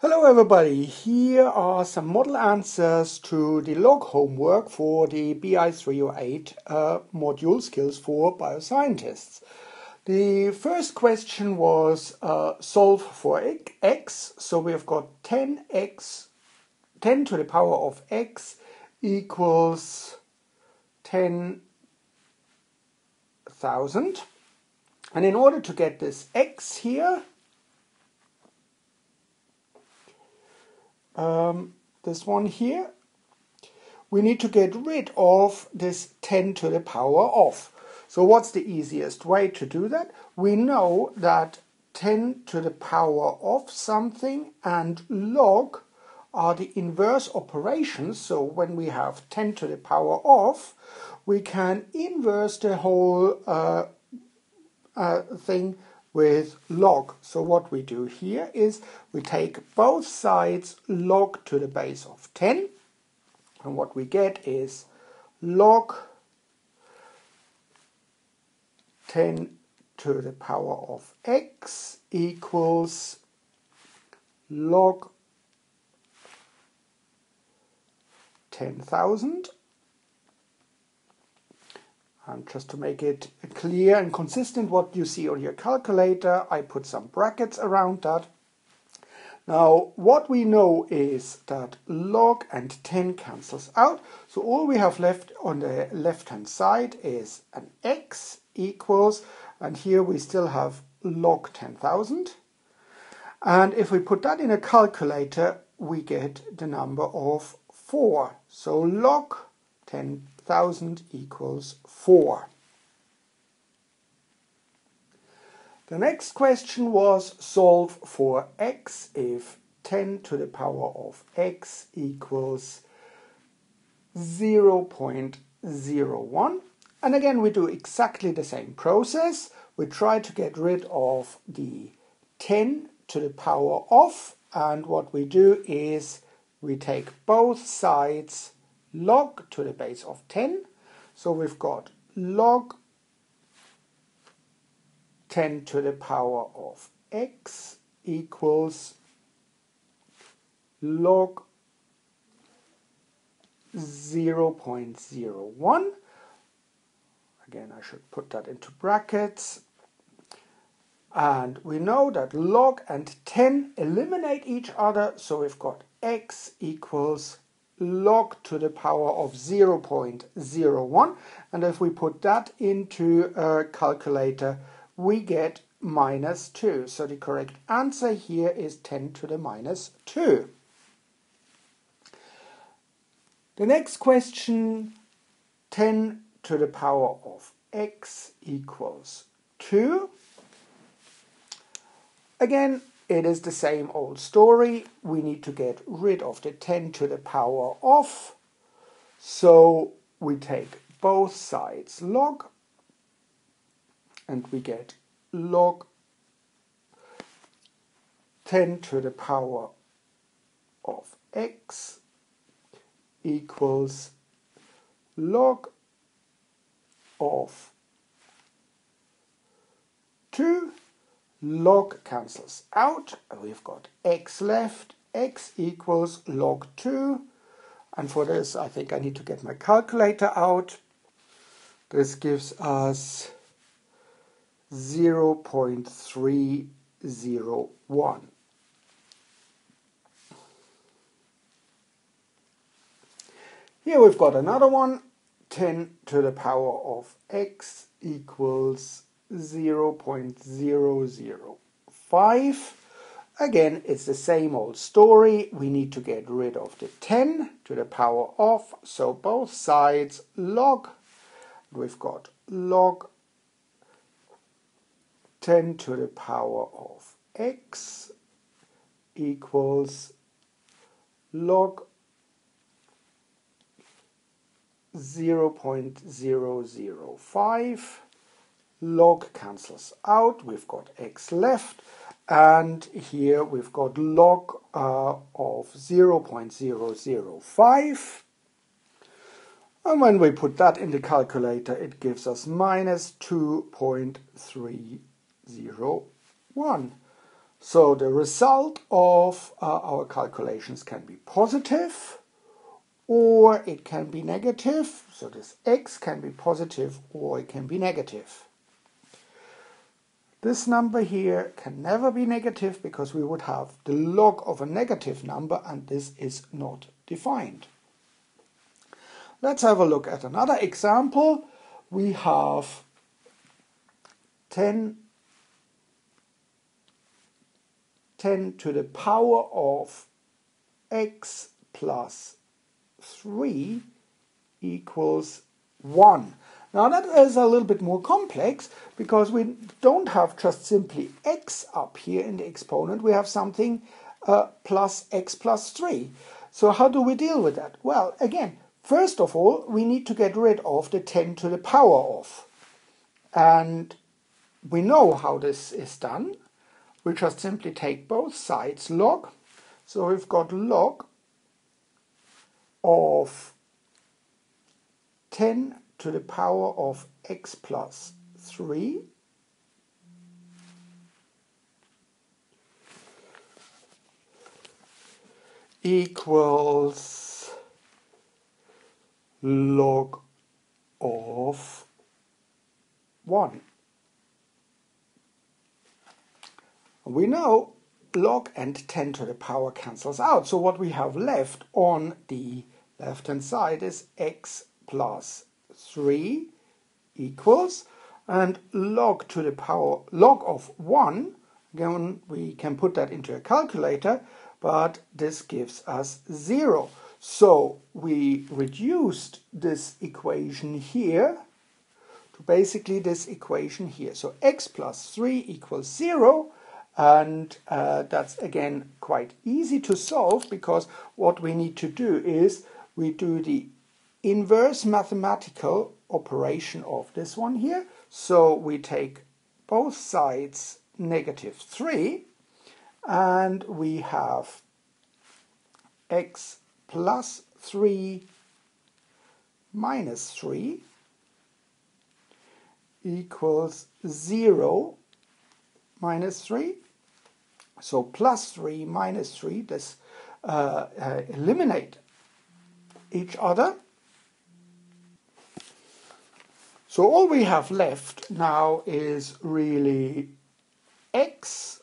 Hello everybody, here are some model answers to the log homework for the BI 308 uh, module skills for bioscientists. The first question was uh, solve for x, so we've got 10x, 10 to the power of x equals 10,000. And in order to get this x here, um, this one here, we need to get rid of this 10 to the power of. So what's the easiest way to do that? We know that 10 to the power of something and log are the inverse operations. So when we have 10 to the power of, we can inverse the whole uh, uh, thing with log. So what we do here is we take both sides log to the base of 10 and what we get is log 10 to the power of x equals log 10,000 and just to make it clear and consistent what you see on your calculator, I put some brackets around that. Now, what we know is that log and 10 cancels out. So all we have left on the left-hand side is an x equals, and here we still have log 10,000. And if we put that in a calculator, we get the number of 4. So log 10,000 equals 4. The next question was solve for x if 10 to the power of x equals 0.01. And again, we do exactly the same process. We try to get rid of the 10 to the power of, and what we do is we take both sides log to the base of 10. So we've got log 10 to the power of x equals log 0.01. Again, I should put that into brackets. And we know that log and 10 eliminate each other, so we've got x equals log to the power of 0.01 and if we put that into a calculator we get minus 2 so the correct answer here is 10 to the minus 2 the next question 10 to the power of x equals 2 again it is the same old story. We need to get rid of the 10 to the power of. So we take both sides log and we get log 10 to the power of x equals log of 2 log cancels out. We've got x left. x equals log 2. And for this, I think I need to get my calculator out. This gives us 0 0.301. Here we've got another one, 10 to the power of x equals 0.005. Again, it's the same old story. We need to get rid of the 10 to the power of, so both sides log. We've got log 10 to the power of x equals log 0.005 log cancels out, we've got x left, and here we've got log uh, of 0.005. And when we put that in the calculator, it gives us minus 2.301. So the result of uh, our calculations can be positive or it can be negative. So this x can be positive or it can be negative. This number here can never be negative because we would have the log of a negative number and this is not defined. Let's have a look at another example. We have 10, 10 to the power of x plus 3 equals 1. Now that is a little bit more complex because we don't have just simply x up here in the exponent, we have something uh, plus x plus 3. So how do we deal with that? Well, again, first of all, we need to get rid of the 10 to the power of. And we know how this is done. We just simply take both sides log. So we've got log of 10 to the power of x plus 3 equals log of 1. We know log and 10 to the power cancels out. So what we have left on the left hand side is x plus 3 equals and log to the power log of 1 again we can put that into a calculator but this gives us 0 so we reduced this equation here to basically this equation here. So x plus 3 equals 0 and uh, that's again quite easy to solve because what we need to do is we do the inverse mathematical operation of this one here. So we take both sides negative 3 and we have x plus 3 minus 3 equals 0 minus 3. So plus 3 minus 3, this uh, uh, eliminate each other. So all we have left now is really x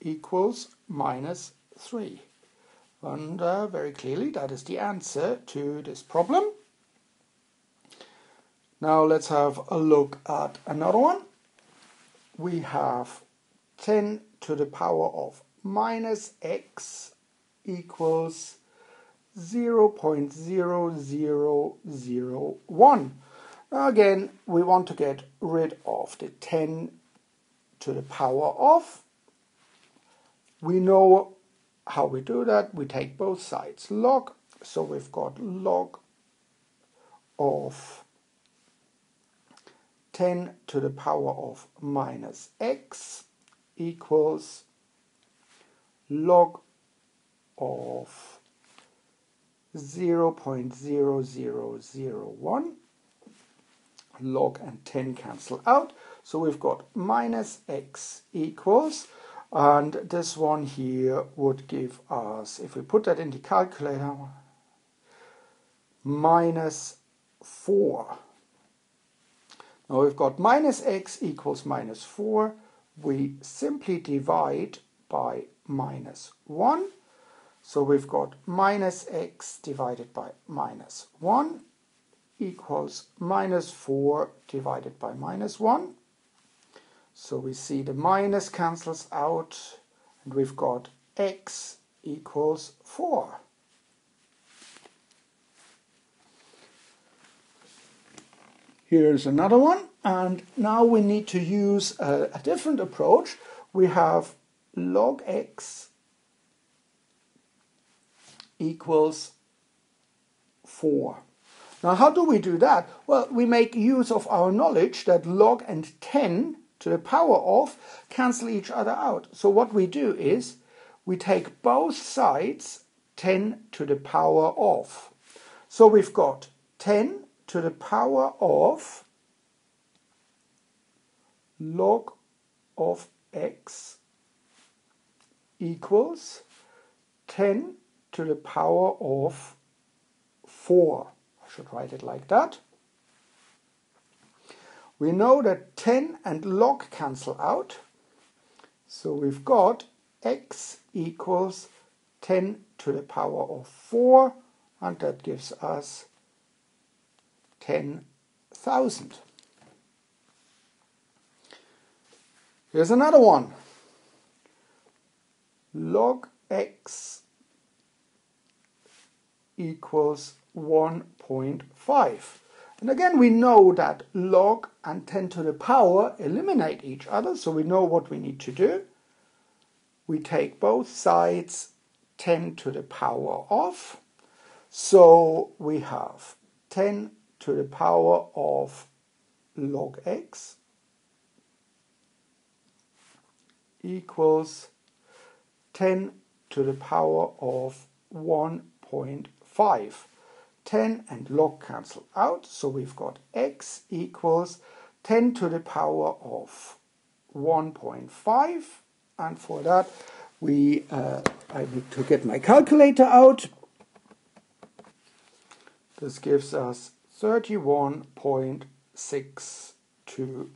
equals minus 3. And uh, very clearly that is the answer to this problem. Now let's have a look at another one. We have 10 to the power of minus x equals 0.0001. Again, we want to get rid of the 10 to the power of. We know how we do that. We take both sides log. So we've got log of 10 to the power of minus x equals log of 0.0001 log and 10 cancel out. So we've got minus x equals and this one here would give us if we put that in the calculator minus 4 now we've got minus x equals minus 4 we simply divide by minus 1 so we've got minus x divided by minus 1 equals minus 4 divided by minus 1. So we see the minus cancels out and we've got x equals 4. Here's another one and now we need to use a, a different approach. We have log x equals 4. Now how do we do that? Well, we make use of our knowledge that log and 10 to the power of cancel each other out. So what we do is we take both sides 10 to the power of. So we've got 10 to the power of log of x equals 10 to the power of 4. Should write it like that. We know that 10 and log cancel out. So we've got x equals 10 to the power of 4 and that gives us 10,000. Here's another one. Log x equals 1.5. And again, we know that log and 10 to the power eliminate each other, so we know what we need to do. We take both sides 10 to the power of, so we have 10 to the power of log x equals 10 to the power of 1.5. 10 and log cancel out, so we've got x equals 10 to the power of 1.5 and for that we uh, I need to get my calculator out. This gives us 31.62.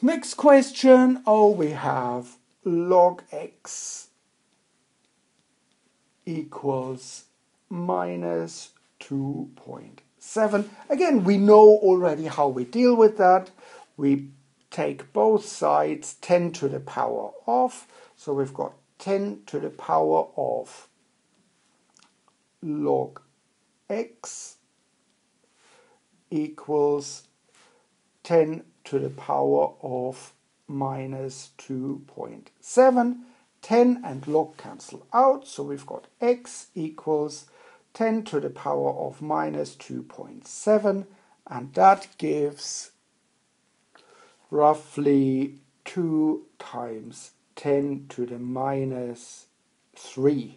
Next question, oh we have log x equals minus 2.7. Again, we know already how we deal with that. We take both sides 10 to the power of, so we've got 10 to the power of log x equals 10 to the power of minus 2.7 10 and log cancel out, so we've got x equals 10 to the power of minus 2.7, and that gives roughly 2 times 10 to the minus 3,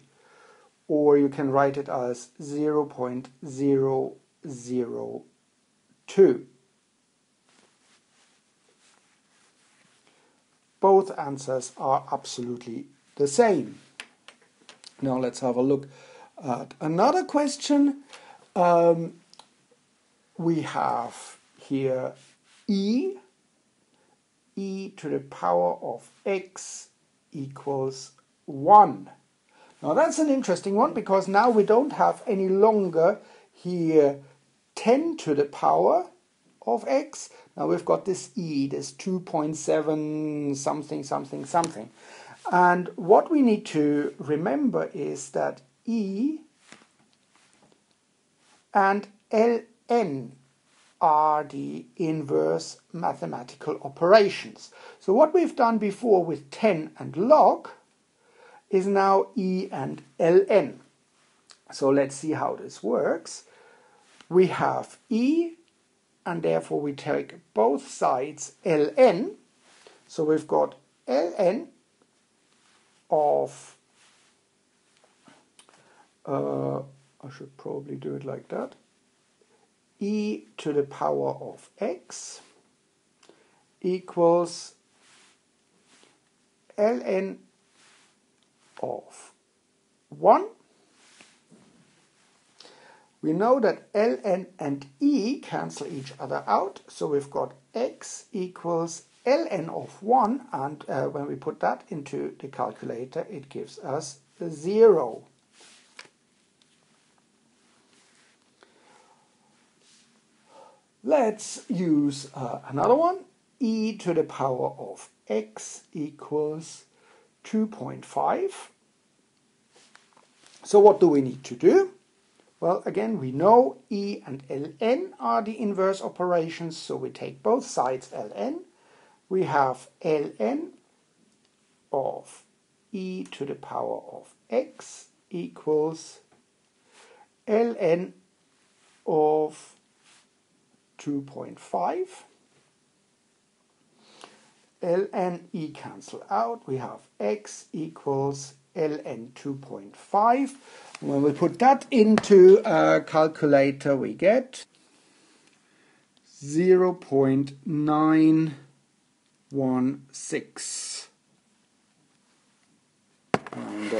or you can write it as 0 0.002. Both answers are absolutely the same. Now let's have a look at another question. Um, we have here e, e to the power of x equals 1. Now that's an interesting one because now we don't have any longer here 10 to the power of x. Now we've got this e, this 2.7 something, something, something. And what we need to remember is that E and ln are the inverse mathematical operations. So what we've done before with 10 and log is now E and ln. So let's see how this works. We have E and therefore we take both sides ln. So we've got ln of, uh, I should probably do it like that, e to the power of x equals ln of 1. We know that ln and e cancel each other out, so we've got x equals ln of 1 and uh, when we put that into the calculator it gives us 0. Let's use uh, another one. e to the power of x equals 2.5. So what do we need to do? Well, again, we know e and ln are the inverse operations, so we take both sides ln we have ln of e to the power of x equals ln of 2.5 ln e cancel out we have x equals ln 2.5 when we put that into a calculator we get 0.9 one six. And.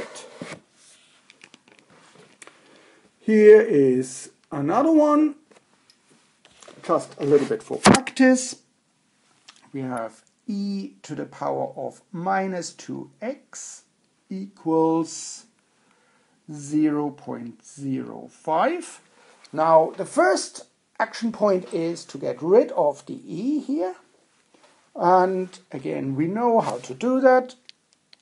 Here is another one, just a little bit for practice. We have e to the power of minus 2x equals 0.05. Now the first action point is to get rid of the e here. And again, we know how to do that.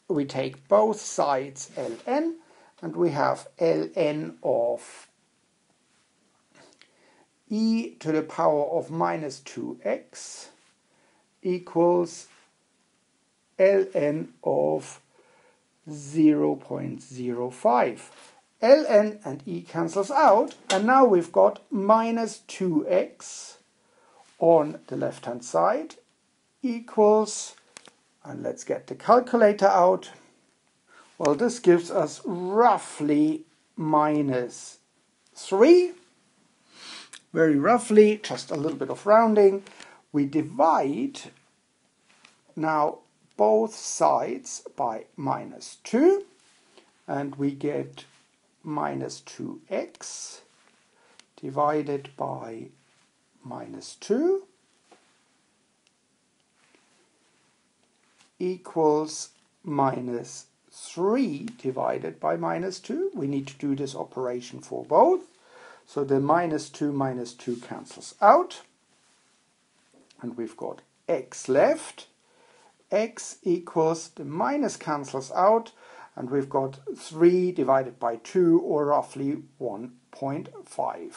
We take both sides ln and we have ln of e to the power of minus 2x equals ln of 0.05. ln and e cancels out, and now we've got minus 2x on the left hand side equals, and let's get the calculator out. Well, this gives us roughly minus 3. Very roughly, just a little bit of rounding. We divide now both sides by minus 2 and we get minus 2x divided by minus 2 equals minus 3 divided by minus 2. We need to do this operation for both. So the minus 2 minus 2 cancels out. And we've got x left x equals, the minus cancels out, and we've got 3 divided by 2, or roughly 1.5.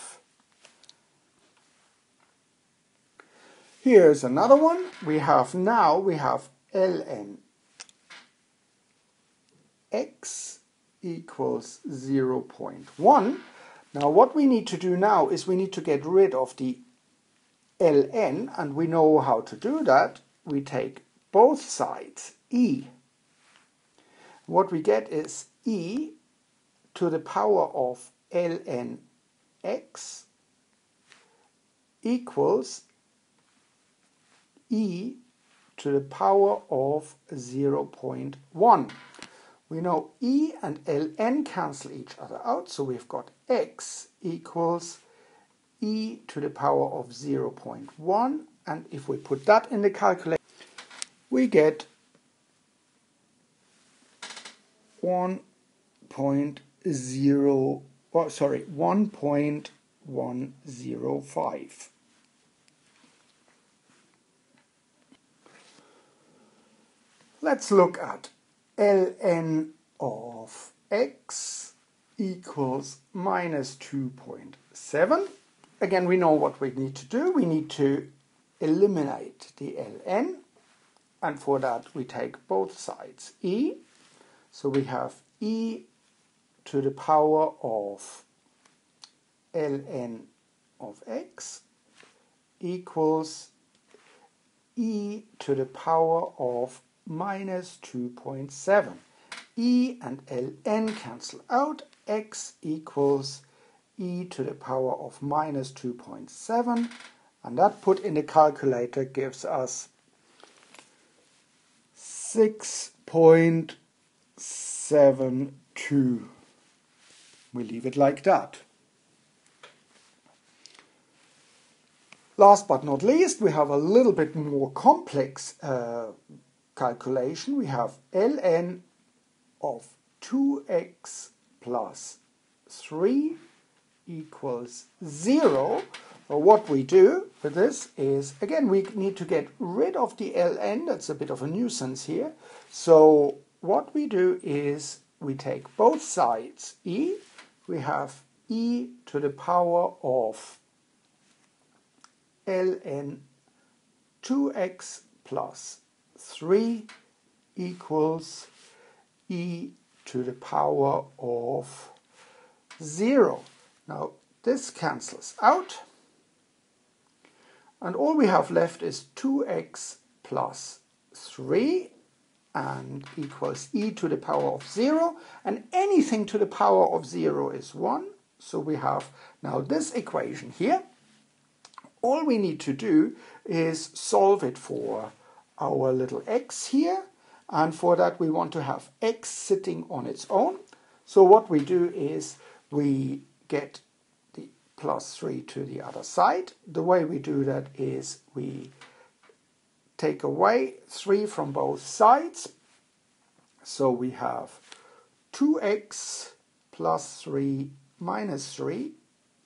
Here's another one. We have now, we have ln x equals 0.1. Now what we need to do now is we need to get rid of the ln, and we know how to do that. We take both sides e. What we get is e to the power of ln x equals e to the power of 0.1. We know e and ln cancel each other out, so we've got x equals e to the power of 0.1, and if we put that in the calculator, we get 1.0, oh, sorry, 1.105. Let's look at ln of x equals minus 2.7. Again, we know what we need to do. We need to eliminate the ln and for that we take both sides e. So we have e to the power of ln of x equals e to the power of minus 2.7. e and ln cancel out, x equals e to the power of minus 2.7 and that put in the calculator gives us 6.72. We leave it like that. Last but not least, we have a little bit more complex uh, calculation. We have ln of 2x plus 3 equals 0 well, what we do with this is, again, we need to get rid of the ln. That's a bit of a nuisance here. So what we do is we take both sides e. We have e to the power of ln 2x plus 3 equals e to the power of 0. Now this cancels out. And all we have left is 2x plus 3 and equals e to the power of 0. And anything to the power of 0 is 1. So we have now this equation here. All we need to do is solve it for our little x here. And for that, we want to have x sitting on its own. So what we do is we get the plus 3 to the other side. The way we do that is we take away 3 from both sides. So we have 2x plus 3 minus 3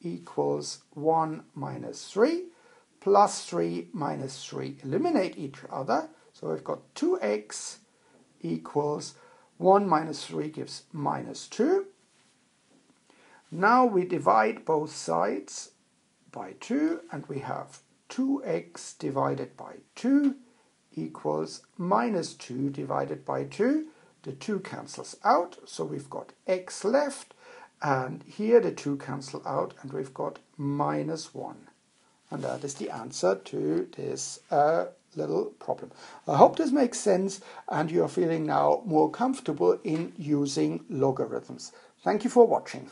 equals 1 minus 3 plus 3 minus 3 eliminate each other. So we've got 2x equals 1 minus 3 gives minus 2. Now we divide both sides by 2 and we have 2x divided by 2 equals minus 2 divided by 2. The 2 cancels out, so we've got x left, and here the 2 cancel out, and we've got minus 1. And that is the answer to this uh, little problem. I hope this makes sense and you are feeling now more comfortable in using logarithms. Thank you for watching.